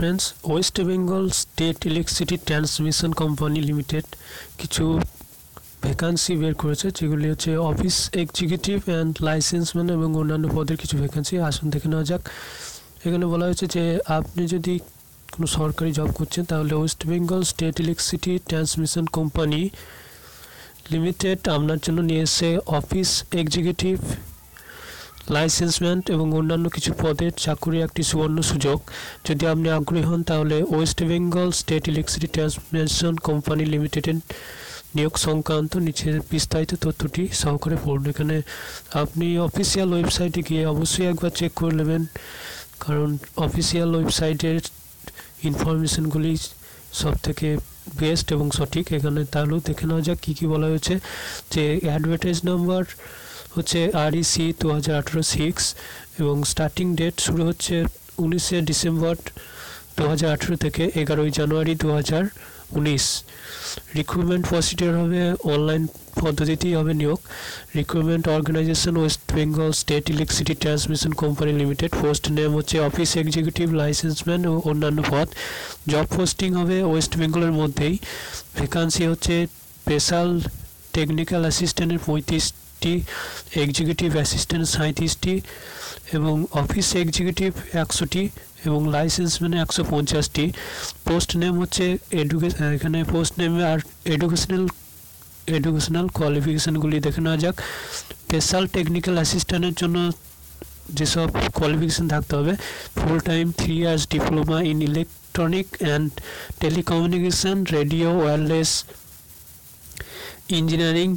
Friends West Bengal State Electricity Transmission Company Limited কিছু vacancy বের করেছে, যেগুলি হচ্ছে অফিস এক্সিকিউটিভ অ্যান্ড লাইসেন্সম্যান এবং অন্যান্য পদের কিছু ভ্যাকান্সি আসুন দেখে নেওয়া যাক। এখানে বলা হয়েছে যে আপনি যদি কোনো সরকারি জব করছেন, তাহলে West Bengal State Electricity Transmission Company Limited আপনার জন্য নিয়ে এসে অফিস এক্সিকিউটিভ লাইসেন্সম্যান এবং অন্যান্য কিছু পদের চাকুরি একটি সুবর্ণ সুযোগ। যদি আপনি আগ্রহী হন, তাহলে West Bengal State Electricity Transmission Company লিমিটেডের নিয়োগ সংক্রান্ত নিচের বিস্তারিত তথ্যটি সহকারে পড়ুন। এখানে আপনি অফিসিয়াল ওয়েবসাইটে গিয়ে অবশ্যই একবার চেক করে নেবেন, কারণ অফিসিয়াল ওয়েবসাইটের ইনফরমেশনগুলি সব থেকে বেস্ট এবং সঠিক। এখানে তাহলেও দেখে নেওয়া যাক কী কী বলা হয়েছে। যে অ্যাডভার্টাইজ নাম্বার হচ্ছে আরইসি দু হাজার আঠেরো সিক্স এবং স্টার্টিং ডেট শুরু হচ্ছে উনিশে ডিসেম্বর দু হাজার আঠেরো থেকে এগারোই জানুয়ারি দু হাজার উনিশ রিক্রুটমেন্ট প্রসিডিওর হবে অনলাইন পদ্ধতিতেই হবে নিয়োগ। Recruitment organisation West Bengal State Electricity Transmission Company Limited post name হচ্ছে অফিস এক্সিকিউটিভ লাইসেন্সম্যান ও অন্যান্য পদ। জব পোস্টিং হবে ওয়েস্ট বেঙ্গলের মধ্যেই। ভ্যাকান্সি হচ্ছে স্পেশাল টেকনিক্যাল অ্যাসিস্ট্যান্টের পঁয়ত্রিশটি এক্সিকিউটিভ অ্যাসিস্ট্যান্ট সাঁত্রিশটি এবং অফিস এক্সিকিউটিভ একশোটি এবং লাইসেন্স মানে একশো পঞ্চাশটি। পোস্ট নেম হচ্ছে এডুকেশন এখানে পোস্ট নেমে আর এডুকেশনাল এডুকেশনাল কোয়ালিফিকেশানগুলি দেখে নেওয়া যাক। স্পেশাল টেকনিক্যাল অ্যাসিস্ট্যান্টের জন্য যেসব কোয়ালিফিকেশান থাকতে হবে full time three years diploma in electronic and telecommunication radio wireless engineering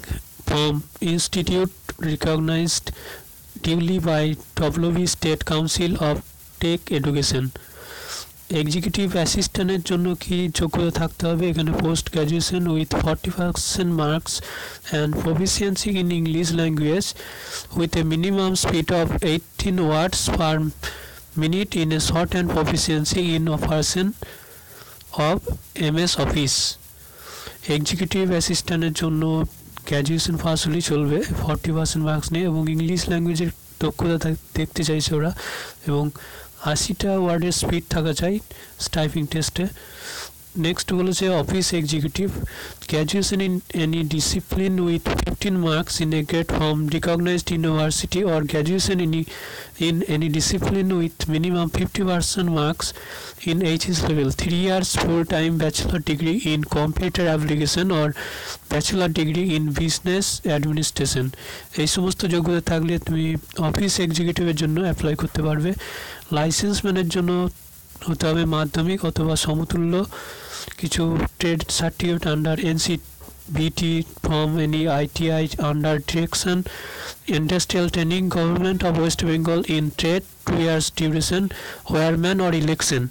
from institute recognised duly by WB State Council of Tech Education executive অ্যাসিস্ট্যান্টের জন্য কি যোগ্যতা থাকতে হবে? এখানে post graduation with forty percent marks and proficiency in English language with a minimum speed of eighteen words per minute in a short and proficiency in operation of M S Office executive অ্যাসিস্ট্যান্টের জন্য graduation pass হলেই চলবে। Forty percent marks নিয়ে এবং English ল্যাঙ্গুয়েজের দক্ষতা দেখতে চাইছে ওরা। এবং আশিটা ওয়ার্ডের স্পিড থাকা চাই স্টাইপিং টেস্টে নেক্সট বলেছে office executive graduation in any discipline with fifteen marks in a grade from recognised university or graduation in in any discipline with minimum fifty percent marks in HS level three years full time bachelor degree in computer application or bachelor degree in business administration এই সমস্ত যোগ্যতা থাকলে তুমি office এক্সিকিউটিভের জন্য apply করতে পারবে। লাইসেন্সম্যানের জন্য হতে হবে মাধ্যমিক অথবা সমতুল্য। কিছু trade certificate under NC VT from any ITI under direction industrial training government of West Bengal in trade two years duration wireman or electrician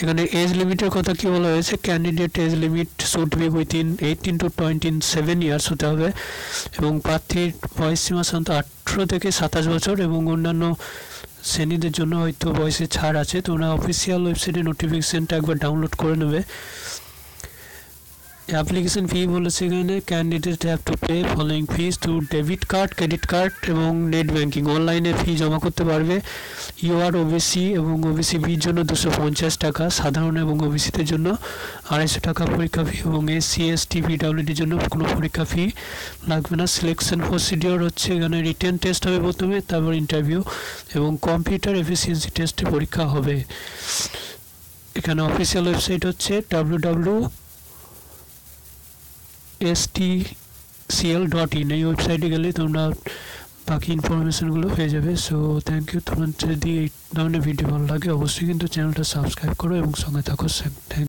এখানে এজ লিমিটের কথা কি বলা হয়েছে? Candidate age limit should be within eighteen to twenty seven years হতে হবে এবং প্রার্থীর বয়স সীমা সাধারণত আঠেরো থেকে সাতাশ বছর এবং অন্যান্য শ্রেণীদের জন্য হয়তো বয়সে ছাড় আছে, তো তোমরা অফিসিয়াল ওয়েবসাইটে নোটিফিকেশানটা একবার ডাউনলোড করে নেবে। অ্যাপ্লিকেশন ফি বলেছে এখানে candidate have to pay following fees to debit card credit card এবং নেট ব্যাঙ্কিং অনলাইনে ফি জমা করতে পারবে। ইউআর ওবিসি এবং ওবিসি বির জন্য দুশো পঞ্চাশ টাকা, সাধারণ এবং ওবিসিদের জন্য আড়াইশো টাকা পরীক্ষা ফি এবং এস সি এসসি এসটি পিডাব্লিউডির জন্য কোনো পরীক্ষা ফি লাগবে না। সিলেকশন প্রসিডিওর হচ্ছে এখানে রিটেন টেস্ট হবে প্রথমে, তারপর ইন্টারভিউ এবং কম্পিউটার এফিসিয়েন্সি টেস্টে পরীক্ষা হবে। এখানে অফিসিয়াল ওয়েবসাইট হচ্ছে W W S T CL dot in এই ওয়েবসাইটে গেলে তোমরা বাকি ইনফরমেশনগুলো পেয়ে যাবে। সো থ্যাংক ইউ তোমার যদি এই ধরনের ভিডিও ভালো লাগে, অবশ্যই কিন্তু চ্যানেলটা সাবস্ক্রাইব করো এবং সঙ্গে থাকো। থ্যাংক